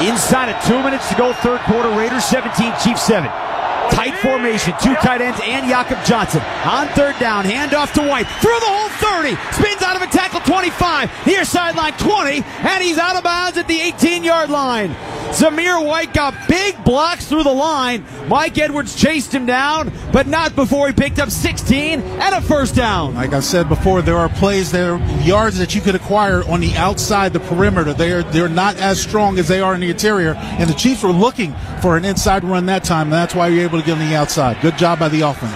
Inside of two minutes to go, third quarter. Raiders 17, Chiefs 7. Tight formation, two tight ends and Jakob Johnson. On third down, handoff to White. Through the hole 30. Spins out of a 25. Near sideline 20. And he's out of bounds at the 18 yard line. Zamir White got big blocks through the line. Mike Edwards chased him down, but not before he picked up 16 and a first down. Like I said before, there are plays, there are yards that you could acquire on the outside, the perimeter. They're they're not as strong as they are in the interior, and the Chiefs were looking for an inside run that time, and that's why you're able to get on the outside. Good job by the offense.